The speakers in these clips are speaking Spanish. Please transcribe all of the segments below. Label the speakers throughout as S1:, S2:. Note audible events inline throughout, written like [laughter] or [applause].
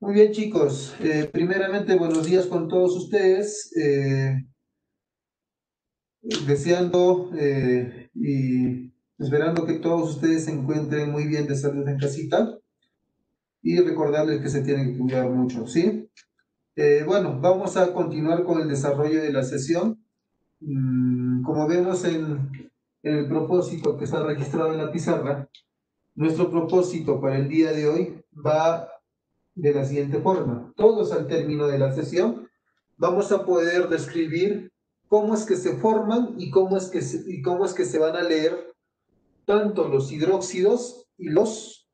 S1: Muy bien, chicos. Eh, primeramente, buenos días con todos ustedes. Eh, deseando eh, y esperando que todos ustedes se encuentren muy bien de salud en casita y recordarles que se tienen que cuidar mucho, ¿sí? bueno, vamos a continuar con el desarrollo de la sesión. Mm, como vemos en, en el propósito que está registrado en la pizarra, nuestro propósito para el día de hoy va de la siguiente forma. Todos al término de la sesión vamos a poder describir cómo es que se forman y cómo es que se, y cómo es que se van a leer tanto los hidróxidos y los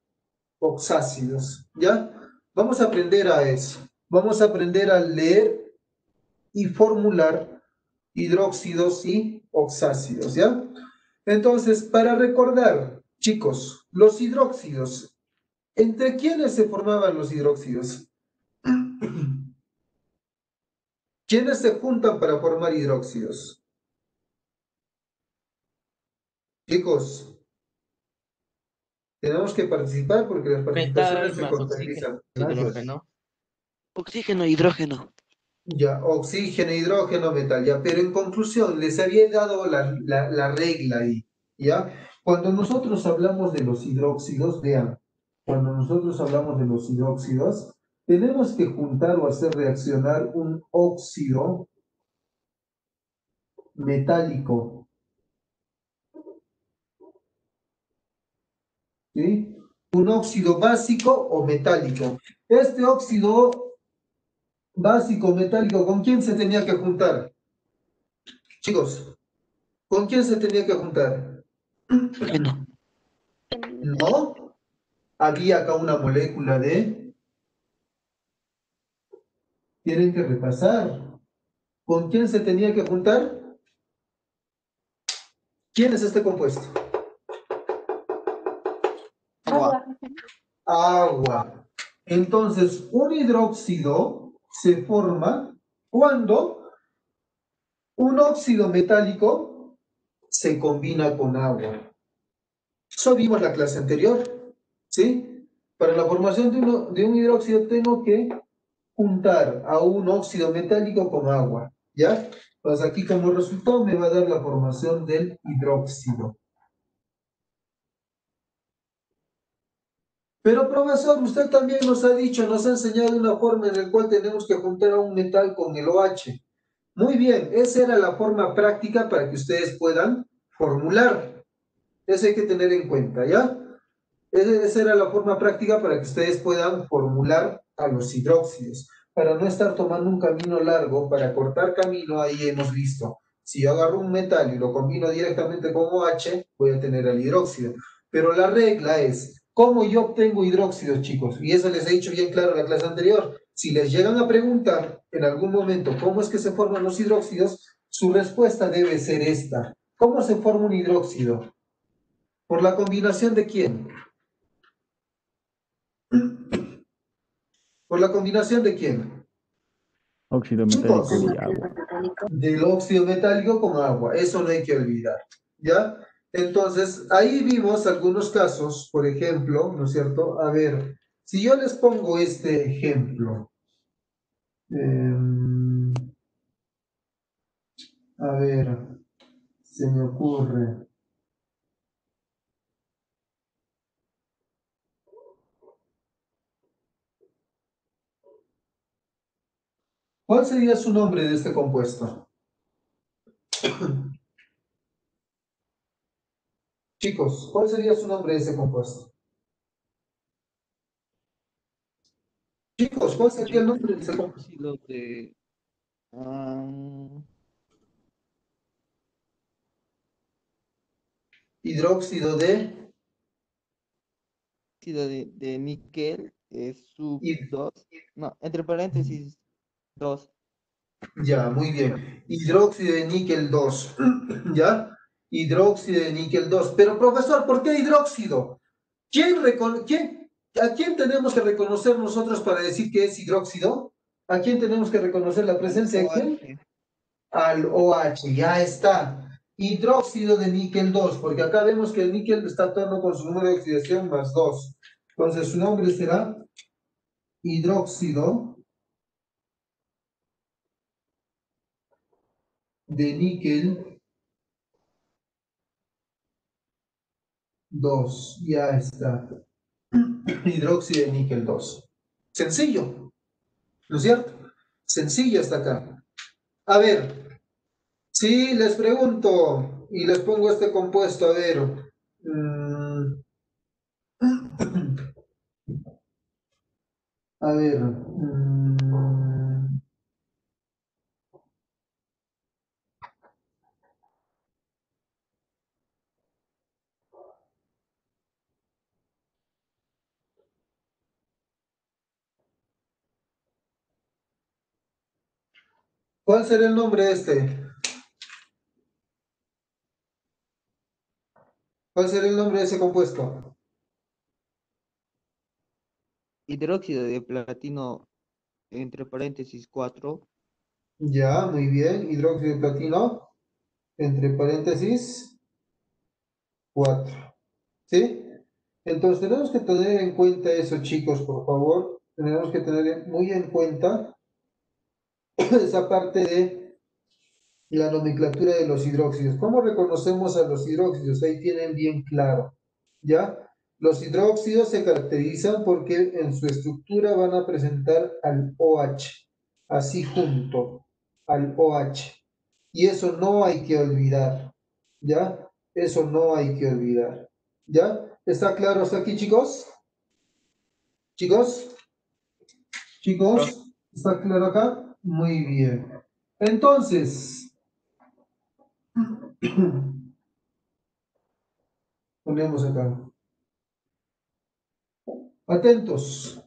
S1: oxácidos. ¿Ya? Vamos a aprender a eso. Vamos a aprender a leer y formular hidróxidos y oxácidos, ¿ya? Entonces, para recordar, chicos, los hidróxidos ¿Entre quiénes se formaban los hidróxidos? [clears throat] ¿Quiénes se juntan para formar hidróxidos? Chicos, tenemos que participar porque las participaciones se contabilizan.
S2: Oxígeno, oxígeno, hidrógeno.
S1: Ya, oxígeno, hidrógeno, metal, ya. Pero en conclusión, les había dado la, la regla ahí, ¿ya? Cuando nosotros hablamos de los hidróxidos, vean, cuando nosotros hablamos de los hidróxidos, tenemos que juntar o hacer reaccionar un óxido metálico. ¿Sí? Un óxido básico o metálico. Este óxido básico metálico, ¿con quién se tenía que juntar? Chicos, ¿con quién se tenía que juntar?
S2: No.
S1: ¿No? Había acá una molécula de... Tienen que repasar. ¿Con quién se tenía que juntar? ¿Quién es este compuesto?
S2: Agua.
S1: Agua. Entonces, un hidróxido se forma cuando un óxido metálico se combina con agua. Eso vimos la clase anterior. ¿Sí? Para la formación de, un hidróxido tengo que juntar a un óxido metálico con agua, ¿ya? Pues aquí como resultado me va a dar la formación del hidróxido. Pero profesor, usted también nos ha dicho, nos ha enseñado una forma en la cual tenemos que juntar a un metal con el OH. Muy bien, esa era la forma práctica para que ustedes puedan formular. Eso hay que tener en cuenta, ¿ya? Esa era la forma práctica para que ustedes puedan formular a los hidróxidos. Para no estar tomando un camino largo, para cortar camino, ahí hemos visto. Si yo agarro un metal y lo combino directamente con OH, voy a tener el hidróxido. Pero la regla es, ¿cómo yo obtengo hidróxidos, chicos? Y eso les he dicho bien claro en la clase anterior. Si les llegan a preguntar en algún momento cómo es que se forman los hidróxidos, su respuesta debe ser esta. ¿Cómo se forma un hidróxido? ¿Por la combinación de quién? ¿Por la combinación de quién?
S3: Óxido metálico y agua.
S1: Del óxido metálico con agua. Eso no hay que olvidar. ¿Ya? Entonces, ahí vimos algunos casos, por ejemplo, ¿no es cierto? A ver, si yo les pongo este ejemplo. Em, a ver, se me ocurre. ¿Cuál sería su nombre de este compuesto? Chicos, ¿cuál sería su nombre de este compuesto? Chicos, ¿cuál sería el nombre de este compuesto?
S2: De, um...
S1: Hidróxido de...
S2: Hidróxido de, de níquel es sub 2. No, entre paréntesis Dos.
S1: Ya, muy bien. Hidróxido de níquel 2. [clears throat] ¿Ya? Hidróxido de níquel 2. Pero profesor, ¿por qué hidróxido? ¿Quién, quién ¿A quién tenemos que reconocer nosotros para decir que es hidróxido? ¿A quién tenemos que reconocer la presencia de quién? Al OH, ya está. Hidróxido de níquel 2, porque acá vemos que el níquel está actuando con su número de oxidación más 2. Entonces su nombre será hidróxido de níquel 2. Ya está. Hidróxido de níquel 2. Sencillo. ¿No es cierto? Sencillo hasta acá. A ver, si les pregunto y les pongo este compuesto, a ver. Mm, [clears throat] a ver. Mm, ¿Cuál será el nombre de este? ¿Cuál será el nombre de ese compuesto?
S2: Hidróxido de platino, entre paréntesis 4.
S1: Ya, muy bien. Hidróxido de platino, entre paréntesis 4. ¿Sí? Entonces tenemos que tener en cuenta eso, chicos, por favor. Tenemos que tener muy en cuenta [coughs] esa parte de la nomenclatura de los hidróxidos. ¿Cómo reconocemos a los hidróxidos? Ahí tienen bien claro, ¿ya? Los hidróxidos se caracterizan porque en su estructura van a presentar al OH, así junto al OH. Y eso no hay que olvidar, ¿ya? Eso no hay que olvidar, ¿ya? ¿Está claro hasta aquí, chicos? ¿Chicos? ¿Chicos? ¿Está claro acá? Muy bien. Entonces, [clears throat] ponemos acá. Atentos,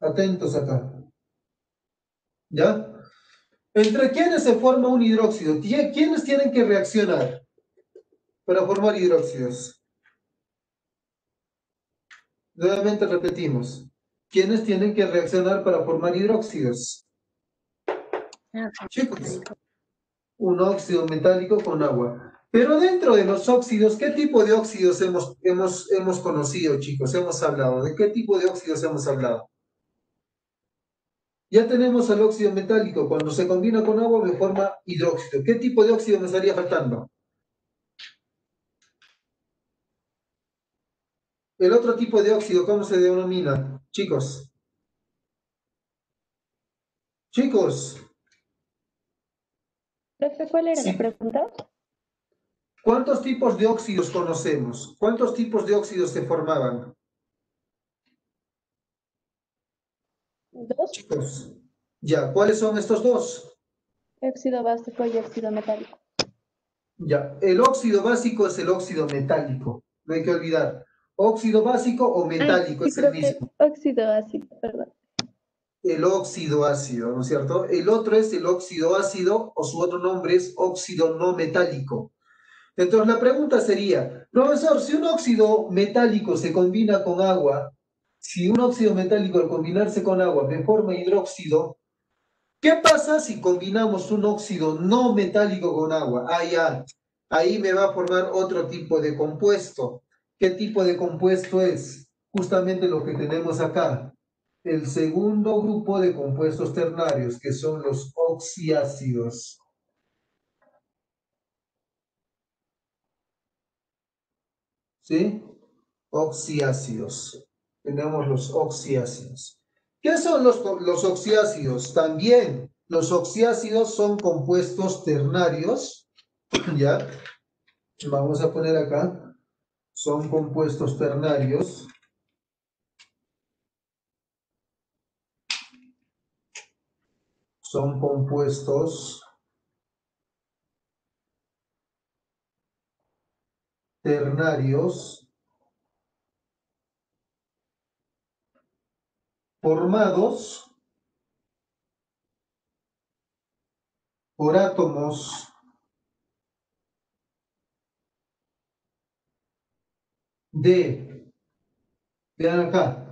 S1: atentos acá. ¿Ya? ¿Entre quiénes se forma un hidróxido? ¿Quiénes tienen que reaccionar para formar hidróxidos? Nuevamente repetimos. ¿Quiénes tienen que reaccionar para formar hidróxidos? Chicos, un óxido metálico con agua. Pero dentro de los óxidos, ¿qué tipo de óxidos hemos, hemos, hemos conocido, chicos? Hemos hablado. ¿De qué tipo de óxidos hemos hablado? Ya tenemos el óxido metálico. Cuando se combina con agua me forma hidróxido. ¿Qué tipo de óxido me estaría faltando? El otro tipo de óxido, ¿cómo se denomina? Chicos. Chicos.
S4: ¿Cuál era la pregunta?
S1: ¿Cuántos tipos de óxidos conocemos? ¿Cuántos tipos de óxidos se formaban?
S4: Dos.
S1: Chicos, ya, ¿cuáles son estos dos?
S4: Óxido básico y óxido metálico.
S1: Ya, el óxido básico es el óxido metálico, no hay que olvidar. Óxido básico o metálico es el mismo.
S4: Óxido ácido, perdón.
S1: El óxido ácido, ¿no es cierto? El otro es el óxido ácido o su otro nombre es óxido no metálico. Entonces la pregunta sería, profesor, si un óxido metálico se combina con agua, si un óxido metálico al combinarse con agua me forma hidróxido, ¿qué pasa si combinamos un óxido no metálico con agua? Ah, ya, ahí me va a formar otro tipo de compuesto. ¿Qué tipo de compuesto es? Justamente lo que tenemos acá. El segundo grupo de compuestos ternarios, que son los oxiácidos. ¿sí? Oxiácidos. Tenemos los oxiácidos. ¿Qué son los, los oxiácidos? También los oxiácidos son compuestos ternarios, [clears throat] ¿ya? Vamos a poner acá, son compuestos ternarios. Son compuestos ternarios formados por átomos de, acá,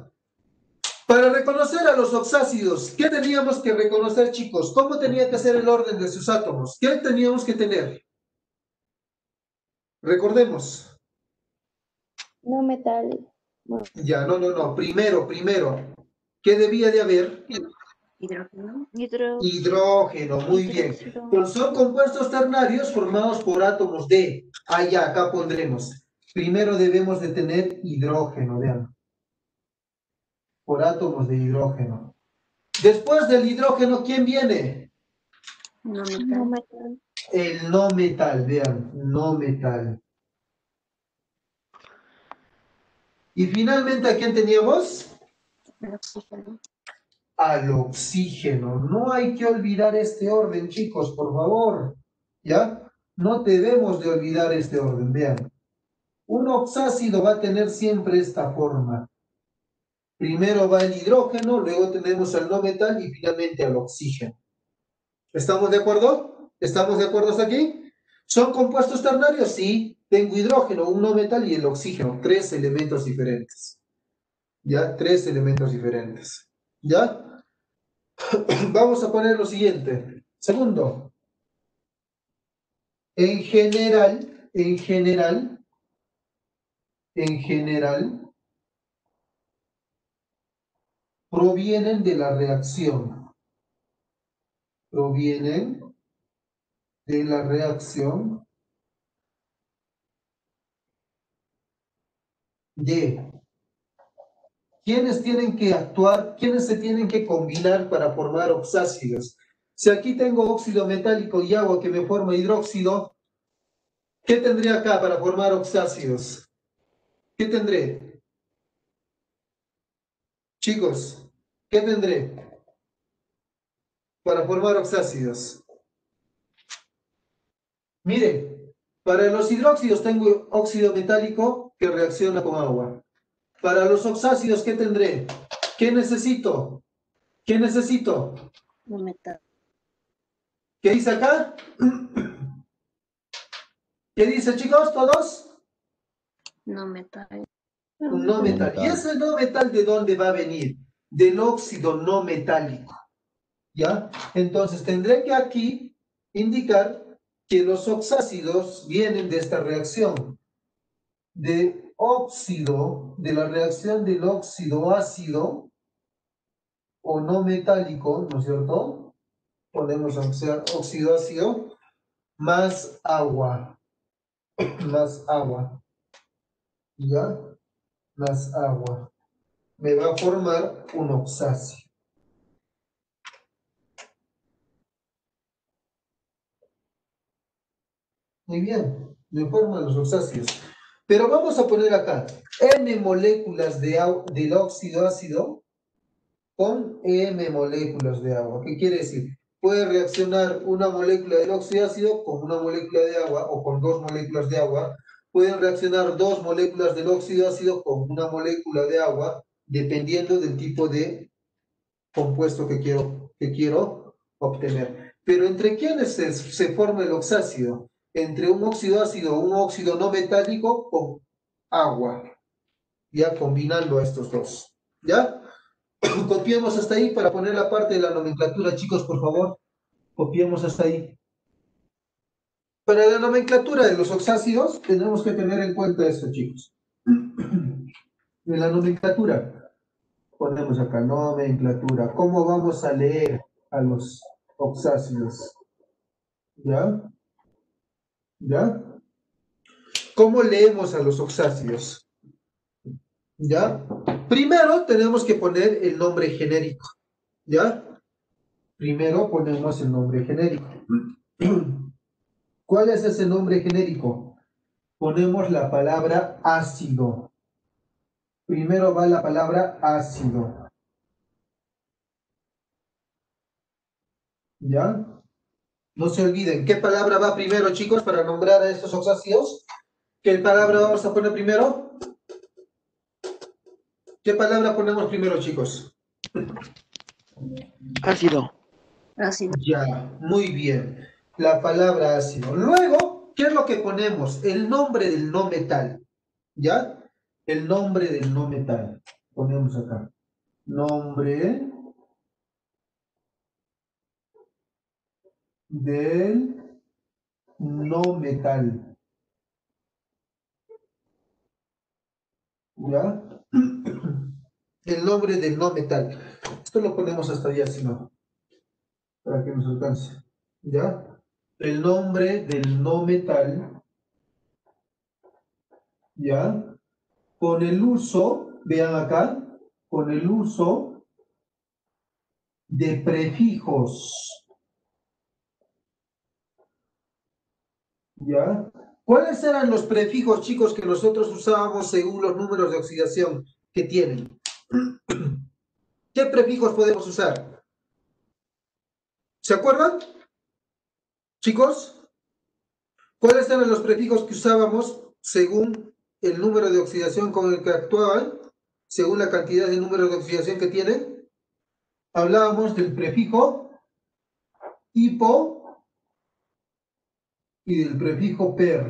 S1: para reconocer a los oxácidos, ¿qué teníamos que reconocer, chicos? ¿Cómo tenía que ser el orden de sus átomos? ¿Qué teníamos que tener? Recordemos.
S4: No metal.
S1: Ya, no, no, no. Primero, primero. ¿Qué debía de haber?
S5: Hidrógeno.
S1: Hidrógeno, muy bien. Pues son compuestos ternarios formados por átomos de. Ah, ya, acá pondremos. Primero debemos de tener hidrógeno, vean. Por átomos de hidrógeno. Después del hidrógeno, ¿quién viene?
S5: No
S4: No
S5: metal.
S4: metal.
S1: El no metal, vean, no metal. Y finalmente, ¿a quién teníamos?
S5: El oxígeno.
S1: Al oxígeno. No hay que olvidar este orden, chicos, por favor. ¿Ya? No debemos de olvidar este orden, vean. Un oxácido va a tener siempre esta forma. Primero va el hidrógeno, luego tenemos al no metal y finalmente al oxígeno. ¿Estamos de acuerdo? ¿Estamos de acuerdo hasta aquí? ¿Son compuestos ternarios? Sí. Tengo hidrógeno, un no metal y el oxígeno. Tres elementos diferentes. ¿Ya? Tres elementos diferentes. ¿Ya? [clears throat] Vamos a poner lo siguiente. Segundo. En general, en general, en general, provienen de la reacción. Provienen de la reacción de quiénes tienen que actuar, quiénes se tienen que combinar para formar oxácidos. Si aquí tengo óxido metálico y agua que me forma hidróxido, ¿qué tendré acá para formar oxácidos? ¿Qué tendré? Chicos, ¿qué tendré para formar oxácidos? Mire, para los hidróxidos tengo óxido metálico que reacciona con agua. Para los oxácidos, ¿qué tendré? ¿Qué necesito? ¿Qué necesito?
S5: No metal.
S1: ¿Qué dice acá? ¿Qué dice, chicos, todos?
S5: No metal.
S1: Un no metal. ¿Y ese no metal de dónde va a venir? Del óxido no metálico. ¿Ya? Entonces tendré que aquí indicar que los oxácidos vienen de esta reacción. De óxido, de la reacción del óxido ácido o no metálico, ¿no es cierto? Ponemos óxido ácido más agua. [clears throat] Más agua. ¿Ya? Más agua. Me va a formar un oxácido. Muy bien, me forman los oxácidos. Pero vamos a poner acá N moléculas de del óxido ácido con M moléculas de agua. ¿Qué quiere decir? Puede reaccionar una molécula del óxido ácido con una molécula de agua o con dos moléculas de agua. Pueden reaccionar dos moléculas del óxido ácido con una molécula de agua, dependiendo del tipo de compuesto que quiero, que quiero obtener. Pero ¿entre quiénes se, se forma el oxácido? Entre un óxido ácido o un óxido no metálico con agua. Ya combinando estos dos. ¿Ya? [clears throat] Copiemos hasta ahí para poner la parte de la nomenclatura, chicos, por favor. Copiemos hasta ahí. Para la nomenclatura de los oxácidos, tenemos que tener en cuenta esto, chicos. En la nomenclatura, ponemos acá, nomenclatura. ¿Cómo vamos a leer a los oxácidos? ¿Ya? ¿Ya? ¿Cómo leemos a los oxácidos? ¿Ya? Primero tenemos que poner el nombre genérico. ¿Ya? Primero ponemos el nombre genérico. ¿Cuál es ese nombre genérico? Ponemos la palabra ácido. Primero va la palabra ácido. ¿Ya? No se olviden. ¿Qué palabra va primero, chicos, para nombrar a estos oxácidos? ¿Qué palabra vamos a poner primero? ¿Qué palabra ponemos primero, chicos?
S2: Ácido.
S5: Ácido.
S1: Ya, muy bien. La palabra ácido. Luego, ¿qué es lo que ponemos? El nombre del no metal. ¿Ya? El nombre del no metal. Ponemos acá. Nombre del no metal. ¿Ya? [clears throat] el nombre del no metal. Esto lo ponemos hasta allá, si no, para que nos alcance. ¿Ya? El nombre del no metal, ¿ya? Con el uso, vean acá, con el uso de prefijos. ¿Ya? ¿Cuáles eran los prefijos, chicos, que nosotros usábamos según los números de oxidación que tienen? [clears throat] ¿Qué prefijos podemos usar? ¿Se acuerdan? Chicos, ¿cuáles eran los prefijos que usábamos según el número de oxidación con el que actuaban? Según la cantidad de números de oxidación que tienen. Hablábamos del prefijo hipo y del prefijo per.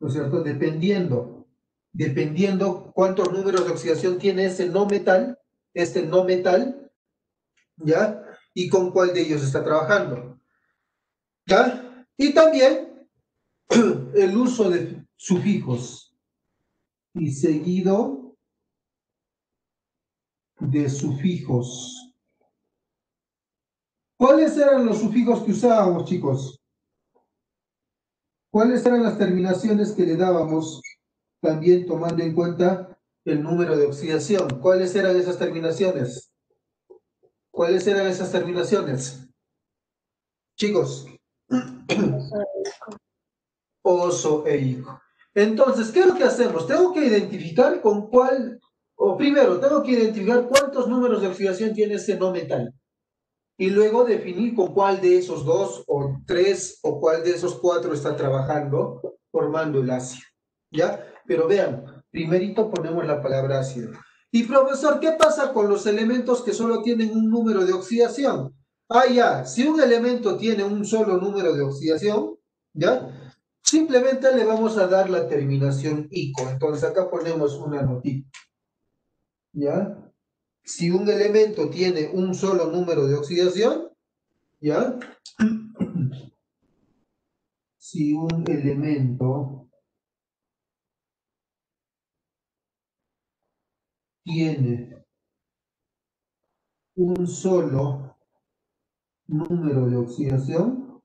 S1: ¿No es cierto? Dependiendo dependiendo cuántos números de oxidación tiene ese no metal, este no metal, ¿ya? Y con cuál de ellos está trabajando, Y también [clears throat] el uso de sufijos y seguido de sufijos. ¿Cuáles eran los sufijos que usábamos, chicos? ¿Cuáles eran las terminaciones que le dábamos también tomando en cuenta el número de oxidación. ¿Cuáles eran esas terminaciones? ¿Cuáles eran esas terminaciones? Chicos. Oso e hijo. Entonces, ¿qué es lo que hacemos? Tengo que identificar con cuál, o primero, tengo que identificar cuántos números de oxidación tiene ese no metal. Y luego definir con cuál de esos dos, o tres, o cuál de esos cuatro está trabajando formando el ácido. ¿Ya? Pero vean, primerito ponemos la palabra ácido. Y profesor, ¿qué pasa con los elementos que solo tienen un número de oxidación? Ah, ya, si un elemento tiene un solo número de oxidación, ¿ya? Simplemente le vamos a dar la terminación ICO. Entonces acá ponemos una notita. ¿Ya? Si un elemento tiene un solo número de oxidación, ¿ya? [clears throat] Si un elemento tiene un solo número de oxidación,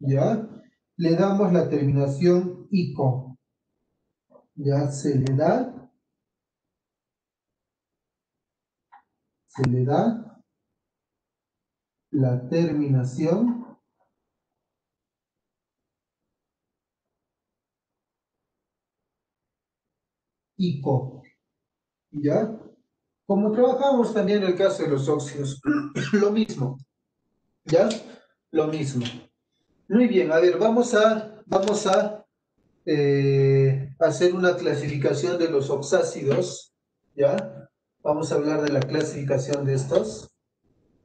S1: ¿ya? Le damos la terminación ICO. Ya se le da, se le da la terminación ICO. ¿Ya? Como trabajamos también en el caso de los óxidos, [clears throat] lo mismo. ¿Ya? Lo mismo. Muy bien, a ver, vamos a, vamos a eh, hacer una clasificación de los oxácidos. ¿Ya? Vamos a hablar de la clasificación de estos.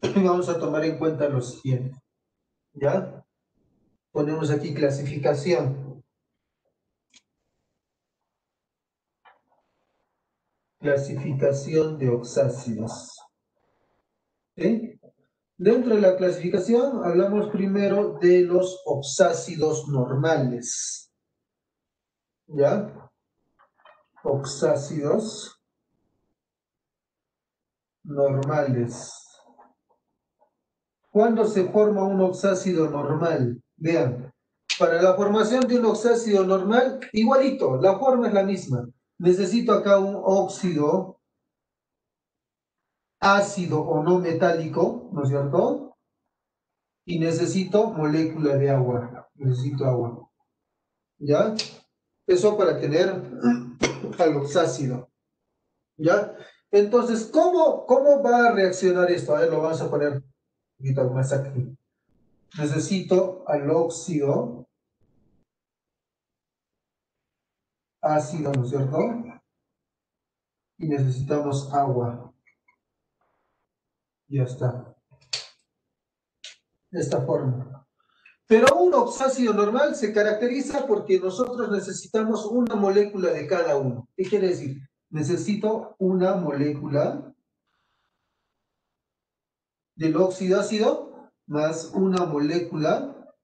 S1: [clears throat] Y vamos a tomar en cuenta lo siguiente. ¿Ya? Ponemos aquí clasificación. Clasificación de oxácidos. Dentro de la clasificación hablamos primero de los oxácidos normales. ¿Ya? Oxácidos normales. ¿Cuándo se forma un oxácido normal? Vean, para la formación de un oxácido normal, igualito, la forma es la misma necesito acá un óxido ácido o no metálico, ¿no es cierto? Y necesito molécula de agua, necesito agua. ¿Ya? Eso para tener [clears throat] al oxácido. ¿Ya? Entonces, ¿cómo, ¿cómo va a reaccionar esto? A ver, lo vamos a poner un poquito más aquí. Necesito al óxido ácido, ¿no es cierto? Y necesitamos agua. Ya está. De esta forma. Pero un oxácido normal se caracteriza porque nosotros necesitamos una molécula de cada uno. ¿Qué quiere decir? Necesito una molécula del óxido ácido más una molécula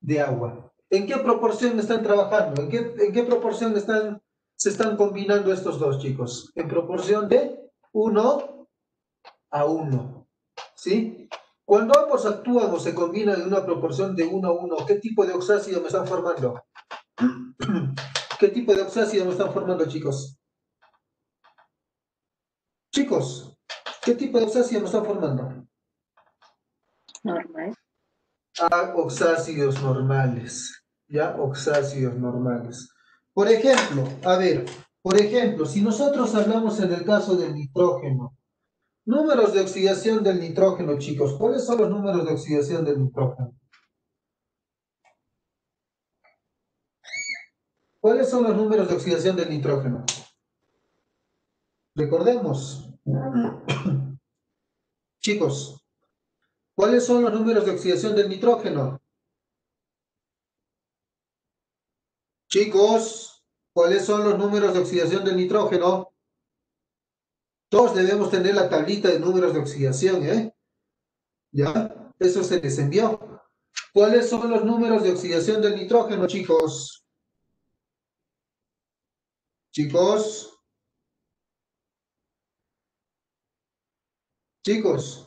S1: de agua. ¿En qué proporción están trabajando? ¿En qué, proporción están, se están combinando estos dos chicos? En proporción de 1 a 1. ¿Sí? Cuando ambos actúan o se combinan en una proporción de 1 a 1, ¿qué tipo de oxácido me están formando? [clears throat] ¿Qué tipo de oxácido me están formando, chicos? Chicos, ¿qué tipo de oxácido me están formando?
S5: Normal.
S1: A oxácidos normales, ¿ya? Oxácidos normales. Por ejemplo, a ver, por ejemplo, si nosotros hablamos en el caso del nitrógeno, números de oxidación del nitrógeno, chicos, ¿cuáles son los números de oxidación del nitrógeno? ¿Cuáles son los números de oxidación del nitrógeno? Recordemos. [coughs] Chicos, ¿Cuáles son los números de oxidación del nitrógeno? Chicos, ¿cuáles son los números de oxidación del nitrógeno? Todos debemos tener la tablita de números de oxidación, ¿eh? ¿Ya? Eso se les envió. ¿Cuáles son los números de oxidación del nitrógeno, chicos? Chicos. Chicos.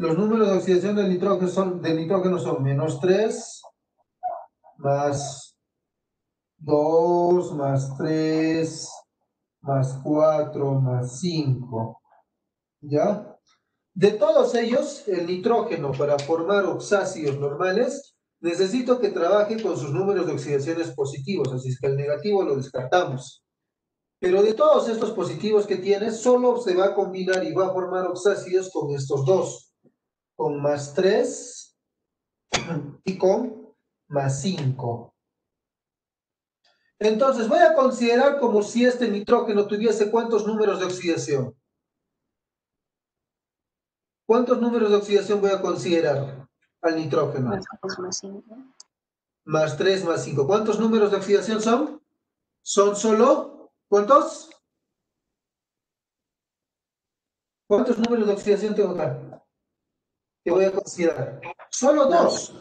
S1: Los números de oxidación del nitrógeno son, del nitrógeno son menos 3, más 2, más 3, más 4, más 5. ¿Ya? De todos ellos, el nitrógeno para formar oxácidos normales, necesito que trabaje con sus números de oxidaciones positivos, así es que el negativo lo descartamos. Pero de todos estos positivos que tiene, solo se va a combinar y va a formar oxácidos con estos dos con más 3 [clears throat] y con más 5. Entonces voy a considerar como si este nitrógeno tuviese cuántos números de oxidación. ¿Cuántos números de oxidación voy a considerar al nitrógeno?
S5: Más 3 más 5.
S1: Más 3 más 5. ¿Cuántos números de oxidación son? Son solo, ¿cuántos? ¿Cuántos números de oxidación tengo acá? Que voy a considerar? Solo dos.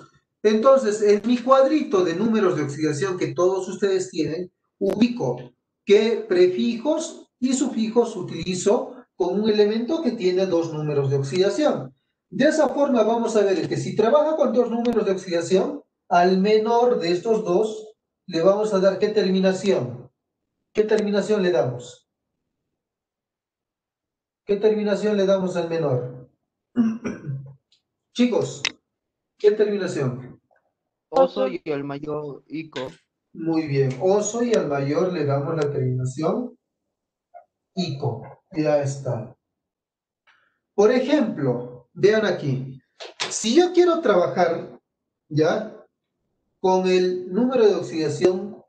S1: Entonces, en mi cuadrito de números de oxidación que todos ustedes tienen, ubico qué prefijos y sufijos utilizo con un elemento que tiene dos números de oxidación. De esa forma vamos a ver que si trabaja con dos números de oxidación, al menor de estos dos le vamos a dar qué terminación. ¿Qué terminación le damos? ¿Qué terminación le damos al menor? [clears throat] Chicos, ¿qué terminación?
S2: Oso y el mayor Ico.
S1: Muy bien, oso y al mayor le damos la terminación ICO. Ya está. Por ejemplo, vean aquí, si yo quiero trabajar, ¿ya? Con el número de oxidación,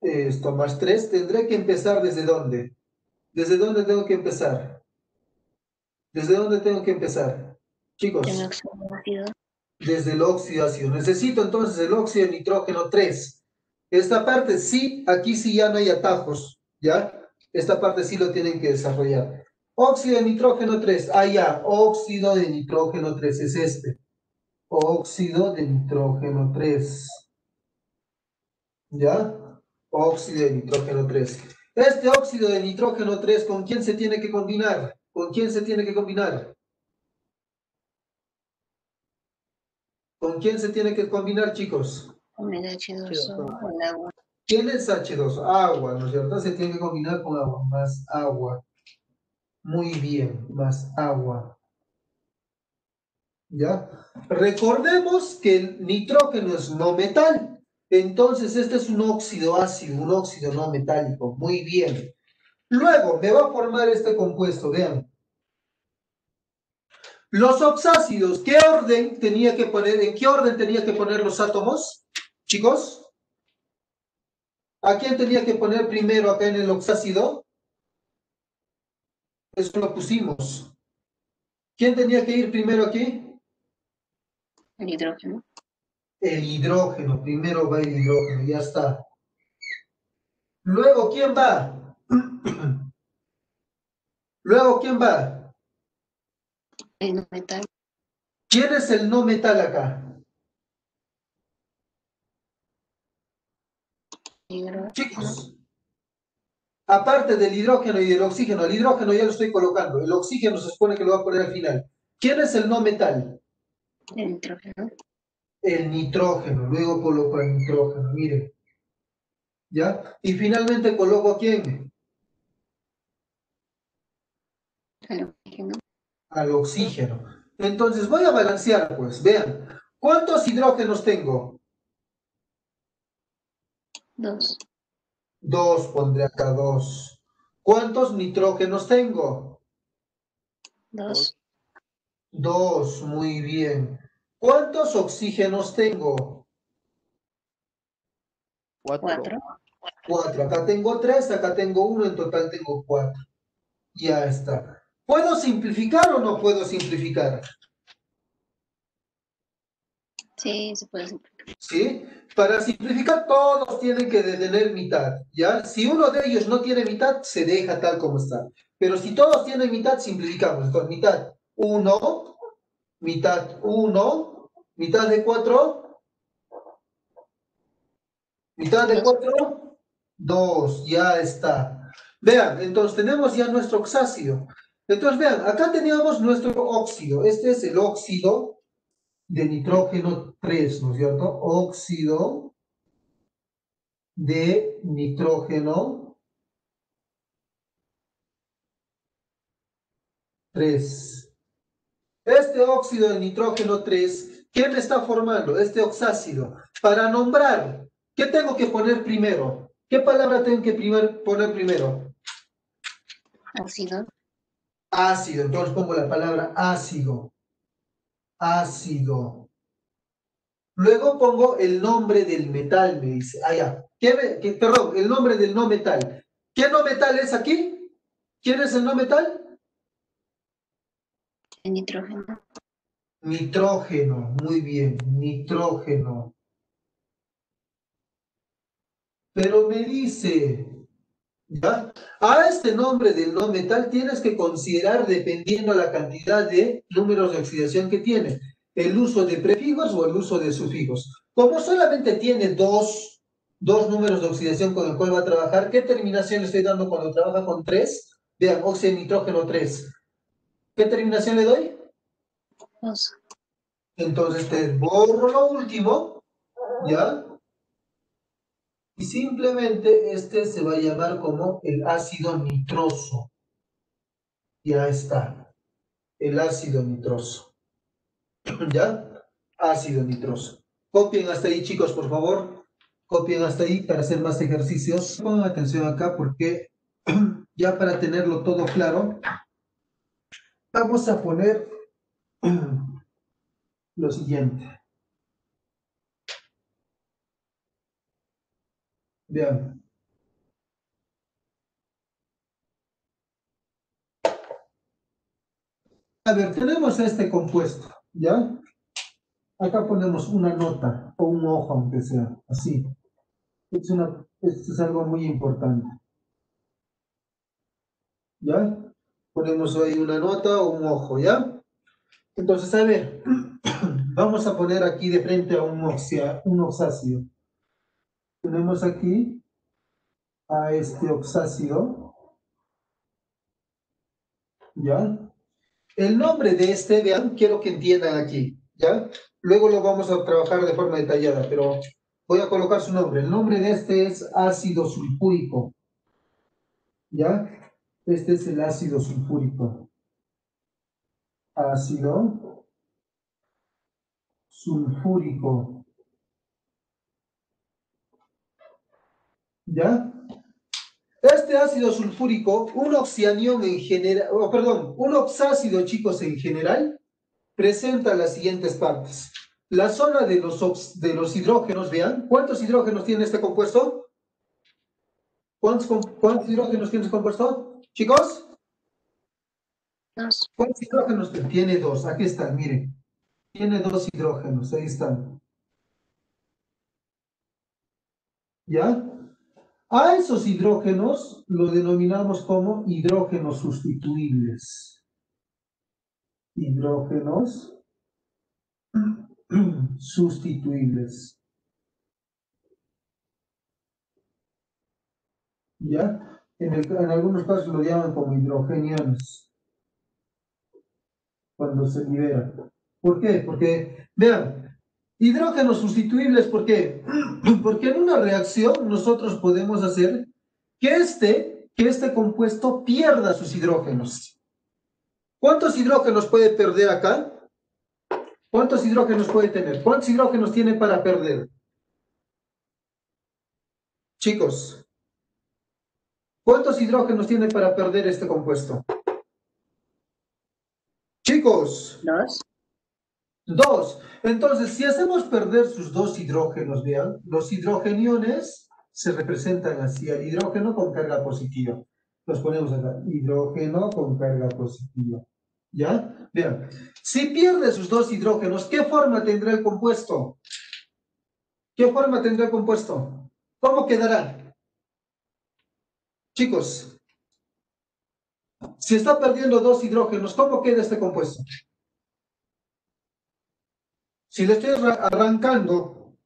S1: esto más 3, tendré que empezar desde dónde? ¿Desde dónde tengo que empezar? ¿Desde dónde tengo que empezar? Chicos, desde el óxido ácido. Necesito entonces el óxido de nitrógeno 3. Esta parte sí, aquí sí ya no hay atajos, ¿ya? Esta parte sí lo tienen que desarrollar. Óxido de nitrógeno 3, ah ya, óxido de nitrógeno 3 es este. Óxido de nitrógeno 3. ¿Ya? Óxido de nitrógeno 3. Este óxido de nitrógeno 3, ¿con quién se tiene que combinar? ¿Con quién se tiene que combinar? ¿Con quién se tiene que combinar, chicos?
S5: Con el H2O, con agua.
S1: ¿Quién es H2? Agua, ¿no es cierto? Se tiene que combinar con agua, más agua. Muy bien, más agua. ¿Ya? Recordemos que el nitrógeno es no metal. Entonces, este es un óxido ácido, un óxido no metálico. Muy bien. Luego, me va a formar este compuesto, vean. Los oxácidos, ¿qué orden tenía que poner? ¿En qué orden tenía que poner los átomos? Chicos. ¿A quién tenía que poner primero acá en el oxácido? Eso lo pusimos. ¿Quién tenía que ir primero aquí?
S5: El hidrógeno.
S1: El hidrógeno. Primero va el hidrógeno, ya está. Luego, ¿quién va? [clears throat] Luego, ¿quién va?
S5: El no metal.
S1: ¿Quién es el no metal acá?
S5: Hidrógeno.
S1: Chicos, aparte del hidrógeno y del oxígeno, el hidrógeno ya lo estoy colocando, el oxígeno se supone que lo voy a poner al final. ¿Quién es el no metal?
S5: El nitrógeno.
S1: El nitrógeno, luego coloco el nitrógeno, miren. ¿Ya? Y finalmente coloco a quién?
S5: El.
S1: Al oxígeno. Entonces voy a balancear, pues, vean. ¿Cuántos hidrógenos tengo?
S5: Dos.
S1: Dos, pondré acá dos. ¿Cuántos nitrógenos tengo?
S5: Dos.
S1: Dos, muy bien. ¿Cuántos oxígenos tengo?
S2: Cuatro.
S5: Cuatro.
S1: Cuatro. Acá tengo tres, acá tengo uno, en total tengo cuatro. Ya está. ¿Puedo simplificar o no puedo simplificar?
S5: Sí, se puede simplificar.
S1: ¿Sí? Para simplificar, todos tienen que tener mitad, ¿ya? Si uno de ellos no tiene mitad, se deja tal como está. Pero si todos tienen mitad, simplificamos. Con mitad, uno, mitad, uno, mitad de cuatro, mitad de cuatro, dos, ya está. Vean, entonces tenemos ya nuestro oxácido. Entonces, vean, acá teníamos nuestro óxido. Este es el óxido de nitrógeno 3, ¿no es cierto? Óxido de nitrógeno 3. Este óxido de nitrógeno 3, ¿qué me está formando? Este oxácido. Para nombrar, ¿qué tengo que poner primero? ¿Qué palabra tengo que poner primero?
S5: Ácido.
S1: Ácido. Entonces pongo la palabra ácido. Ácido. Luego pongo el nombre del metal, me dice. Ah, ya. ¿Qué me- qué- perdón, el nombre del no metal. ¿Qué no metal es aquí? ¿Quién es el no metal?
S5: El nitrógeno.
S1: Nitrógeno. Muy bien. Nitrógeno. Pero me dice, ¿ya? A este nombre del no metal tienes que considerar dependiendo la cantidad de números de oxidación que tiene, el uso de prefijos o el uso de sufijos. Como solamente tiene dos, dos números de oxidación con el cual va a trabajar, ¿qué terminación le estoy dando cuando trabaja con tres? Vean, óxido de nitrógeno 3. ¿Qué terminación le doy? Entonces te borro lo último, ¿ya? Y simplemente este se va a llamar como el ácido nitroso. Ya está. El ácido nitroso. [clears throat] ¿Ya? Ácido nitroso. Copien hasta ahí, chicos, por favor. Copien hasta ahí para hacer más ejercicios. Pongan atención acá porque [clears throat] ya para tenerlo todo claro, vamos a poner [clears throat] lo siguiente. Vean. A ver, tenemos este compuesto, ¿ya? Acá ponemos una nota o un ojo, aunque sea, así. Es una, esto es algo muy importante. ¿Ya? Ponemos ahí una nota o un ojo, ¿ya? Entonces, a ver, [clears throat] vamos a poner aquí de frente a un, oxia- un oxácido. Tenemos aquí a este oxácido. ¿Ya? El nombre de este, vean, quiero que entiendan aquí, ¿ya? Luego lo vamos a trabajar de forma detallada, pero voy a colocar su nombre. El nombre de este es ácido sulfúrico, ¿ya? Este es el ácido sulfúrico. Ácido sulfúrico. ¿Ya? Este ácido sulfúrico, un oxianión en general, oh, perdón, un oxácido, chicos, en general, presenta las siguientes partes. La zona de los, ox- de los hidrógenos, vean, ¿cuántos hidrógenos tiene este compuesto? ¿Cuántos, hidrógenos tiene este compuesto? Chicos,
S5: Dos.
S1: ¿cuántos hidrógenos tiene? Tiene dos, aquí están, miren. Tiene dos hidrógenos, ahí están. ¿Ya? A esos hidrógenos lo denominamos como hidrógenos sustituibles. Hidrógenos [clears throat] sustituibles. ¿Ya? En, el- en algunos casos lo llaman como hidrogeniones. Cuando se liberan. ¿Por qué? Porque, vean, hidrógenos sustituibles, ¿por qué? [clears throat] Porque en una reacción nosotros podemos hacer que este, que este compuesto pierda sus hidrógenos. ¿Cuántos hidrógenos puede perder acá? ¿Cuántos hidrógenos puede tener? ¿Cuántos hidrógenos tiene para perder? Chicos, ¿cuántos hidrógenos tiene para perder este compuesto? Chicos,
S5: Dos.
S1: Dos. Entonces, si hacemos perder sus dos hidrógenos, vean, los hidrogeniones se representan así, el hidrógeno con carga positiva. Los ponemos acá, hidrógeno con carga positiva. ¿Ya? Vean, si pierde sus dos hidrógenos, ¿qué forma tendrá el compuesto? ¿Qué forma tendrá el compuesto? ¿Cómo quedará? Chicos, si está perdiendo dos hidrógenos, ¿cómo queda este compuesto? Si le estoy arra- arrancando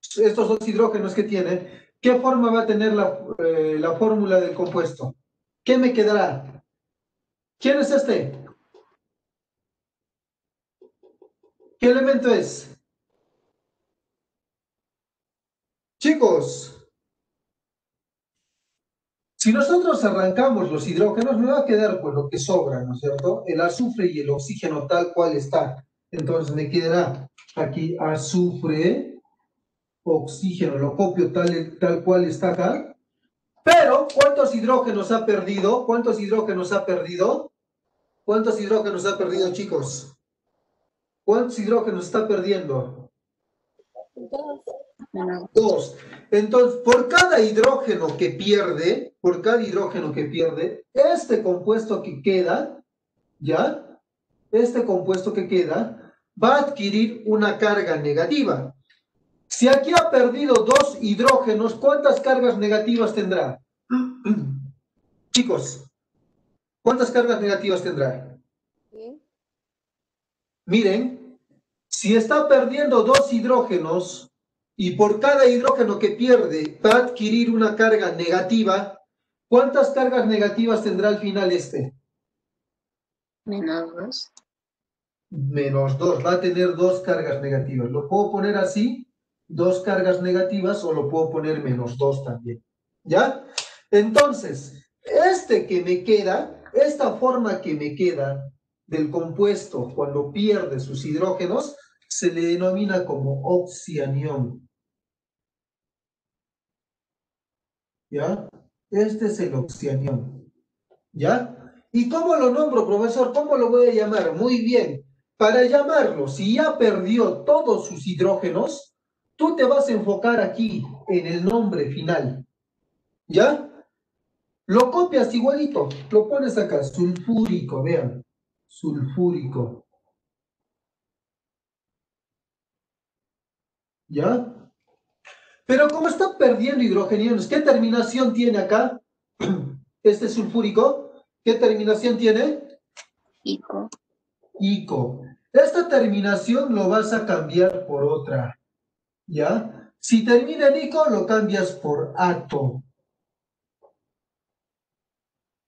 S1: estos dos hidrógenos que tiene, ¿qué forma va a tener la, eh, la fórmula del compuesto? ¿Qué me quedará? ¿Quién es este? ¿Qué elemento es? Chicos, si nosotros arrancamos los hidrógenos, me va a quedar pues lo que sobra, ¿no es cierto? El azufre y el oxígeno tal cual está. Entonces me quedará aquí azufre, oxígeno, lo copio tal, tal cual está acá. Pero, ¿cuántos hidrógenos ha perdido? ¿Cuántos hidrógenos ha perdido? ¿Cuántos hidrógenos ha perdido, chicos? ¿Cuántos hidrógenos está perdiendo?
S4: Dos.
S1: Dos. Entonces, por cada hidrógeno que pierde, por cada hidrógeno que pierde, este compuesto que queda, ¿ya? Este compuesto que queda va a adquirir una carga negativa. Si aquí ha perdido dos hidrógenos, ¿cuántas cargas negativas tendrá? [clears throat] Chicos, ¿cuántas cargas negativas tendrá?
S4: Sí.
S1: Miren, si está perdiendo dos hidrógenos y por cada hidrógeno que pierde va a adquirir una carga negativa, ¿cuántas cargas negativas tendrá al final este?
S5: Menos dos.
S1: Menos dos, va a tener dos cargas negativas. ¿Lo puedo poner así? Dos cargas negativas o lo puedo poner menos dos también. ¿Ya? Entonces, este que me queda, esta forma que me queda del compuesto cuando pierde sus hidrógenos, se le denomina como oxianión. ¿Ya? Este es el oxianión. ¿Ya? ¿Y cómo lo nombro, profesor? ¿Cómo lo voy a llamar? Muy bien. Para llamarlo, si ya perdió todos sus hidrógenos, tú te vas a enfocar aquí en el nombre final. ¿Ya? Lo copias igualito, lo pones acá, sulfúrico, vean, sulfúrico. ¿Ya? Pero como está perdiendo hidrogeniones, ¿qué terminación tiene acá? [clears throat] Este sulfúrico, ¿qué terminación tiene?
S5: Ico.
S1: Ico. Esta terminación lo vas a cambiar por otra. ¿Ya? Si termina en ico, lo cambias por ato.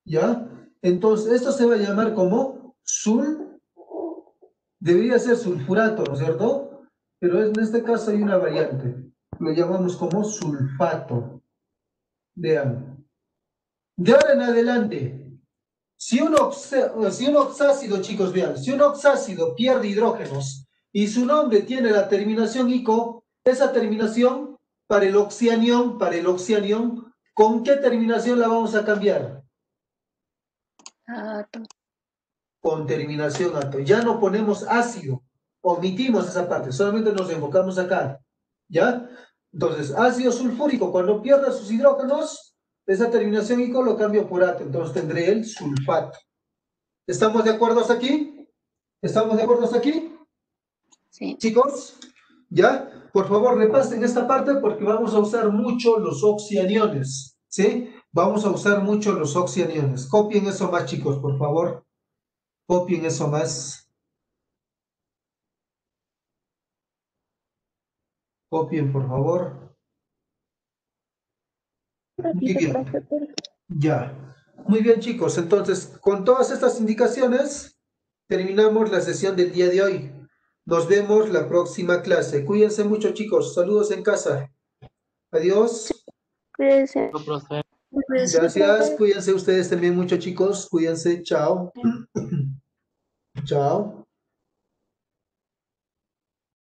S1: ¿Ya? Entonces, esto se va a llamar como sul. Debería ser sulfurato, ¿no es cierto? Pero en este caso hay una variante. Lo llamamos como sulfato. Vean. De ahora en adelante, si un, oxa- si un oxácido, chicos, vean, si un oxácido pierde hidrógenos y su nombre tiene la terminación ico, esa terminación para el oxianión, para el oxianión, ¿con qué terminación la vamos a cambiar?
S5: Ato.
S1: Con terminación ato. Ya no ponemos ácido, omitimos esa parte, solamente nos enfocamos acá. ¿Ya? Entonces, ácido sulfúrico, cuando pierda sus hidrógenos, esa terminación ico lo cambio por ato, entonces tendré el sulfato. ¿Estamos de acuerdo hasta aquí? ¿Estamos de acuerdo hasta aquí?
S5: Sí.
S1: Chicos, ¿ya? Por favor, repasen esta parte porque vamos a usar mucho los oxianiones, ¿sí? Vamos a usar mucho los oxianiones. Copien eso más, chicos, por favor. Copien eso más. Copien, por favor. Muy bien. Ya. Muy bien, chicos. Entonces, con todas estas indicaciones, terminamos la sesión del día de hoy. Nos vemos la próxima clase. Cuídense mucho, chicos. Saludos en casa. Adiós.
S4: Cuídense.
S1: Gracias. Cuídense ustedes también mucho, chicos. Cuídense. Chao. Chao.